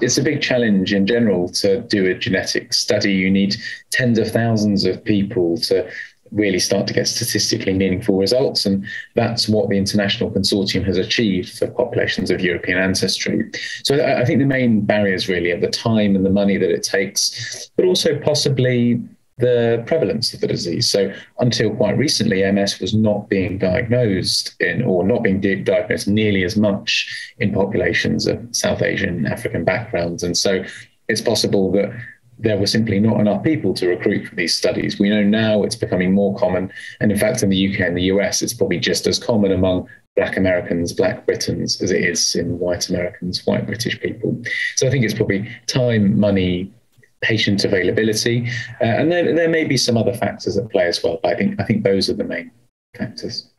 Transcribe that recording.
it's a big challenge in general to do a genetic study. You need tens of thousands of people to really start to get statistically meaningful results. And that's what the international consortium has achieved for populations of European ancestry. So I think the main barriers really are the time and the money that it takes, but also possibly the prevalence of the disease. So until quite recently, MS was not being diagnosed in, or not being diagnosed nearly as much in populations of South Asian, African backgrounds. And so it's possible that there were simply not enough people to recruit for these studies. We know now it's becoming more common. And in fact, in the UK and the US, it's probably just as common among Black Americans, Black Britons, as it is in white Americans, white British people. So I think it's probably time, money, patient availability, uh, and then there may be some other factors at play as well. But I think I think those are the main factors.